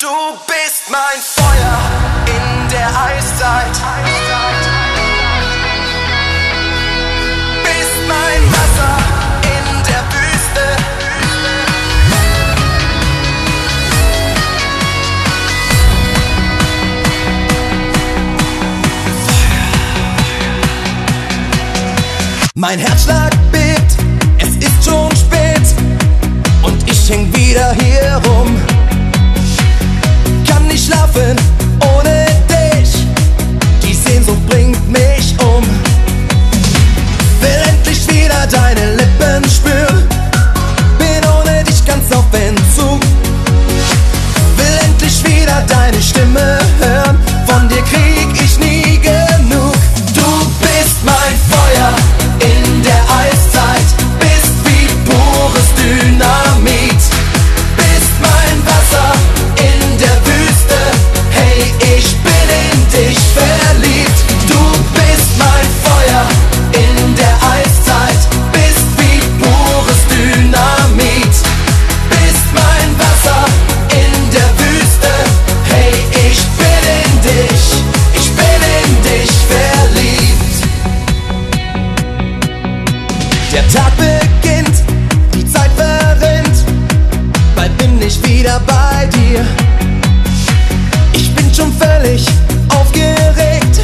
Du bist mein Feuer in der Eiszeit. Bist mein Wasser in der Wüste. Mein Herzschlag bebt, es ist schon spät und ich häng wieder hier 什么 Der Tag beginnt, die Zeit verrinnt. Bald bin ich wieder bei dir. Ich bin schon völlig aufgeregt.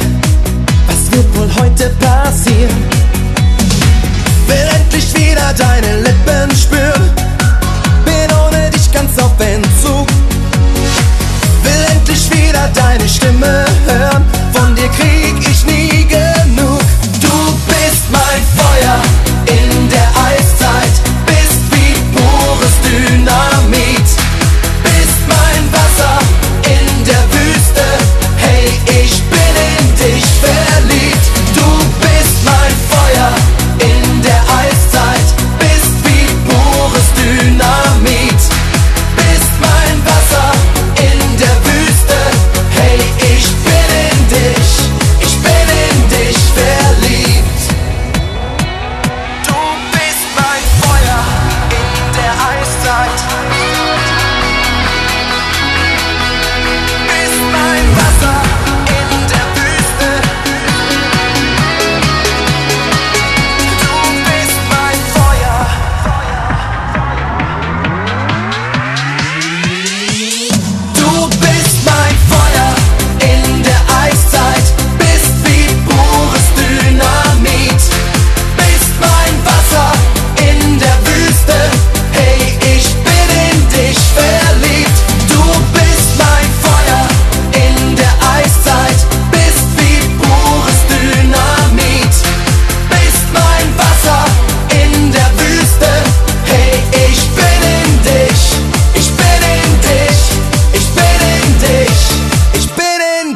Was wird wohl heute passieren? Will endlich wieder deine Lippen spüren. Bin ohne dich ganz auf Entzug. Will endlich wieder deine Stimme hören. Von dir krieg ich nie gehört.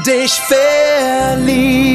deixe feliz.